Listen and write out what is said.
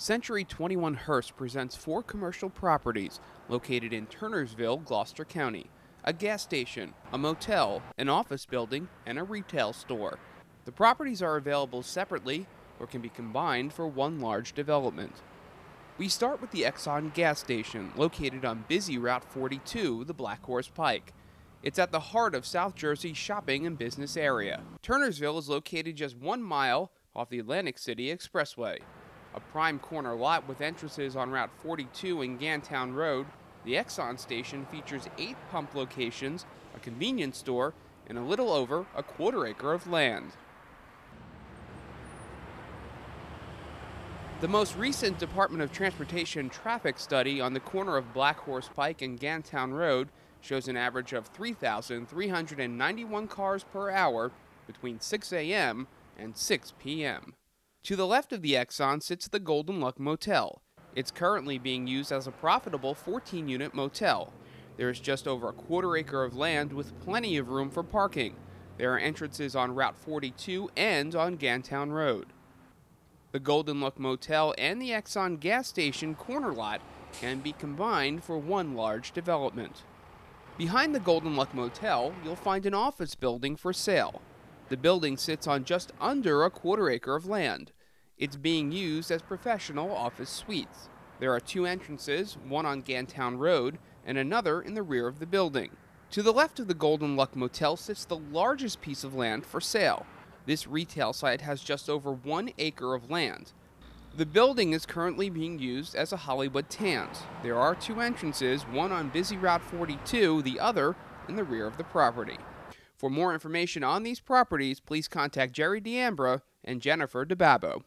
Century 21 Hearst presents four commercial properties located in Turnersville, Gloucester County a gas station, a motel, an office building, and a retail store. The properties are available separately or can be combined for one large development. We start with the Exxon gas station, located on busy Route 42, the Black Horse Pike. It's at the heart of South Jersey's shopping and business area. Turnersville is located just one mile off the Atlantic City Expressway. A prime corner lot with entrances on Route 42 and Gantown Road, the Exxon station features eight pump locations, a convenience store, and a little over a quarter acre of land. The most recent Department of Transportation traffic study on the corner of Black Horse Pike and Gantown Road shows an average of 3,391 cars per hour between 6 a.m. and 6 p.m. To the left of the Exxon sits the Golden Luck Motel. It's currently being used as a profitable 14 unit motel. There is just over a quarter acre of land with plenty of room for parking. There are entrances on Route 42 and on Gantown Road. The Golden Luck Motel and the Exxon gas station corner lot can be combined for one large development. Behind the Golden Luck Motel, you'll find an office building for sale. The building sits on just under a quarter acre of land. It's being used as professional office suites. There are two entrances, one on Gantown Road and another in the rear of the building. To the left of the Golden Luck Motel sits the largest piece of land for sale. This retail site has just over one acre of land. The building is currently being used as a Hollywood Tans. There are two entrances, one on busy Route 42, the other in the rear of the property. For more information on these properties, please contact Jerry D'Ambra and Jennifer DeBabo.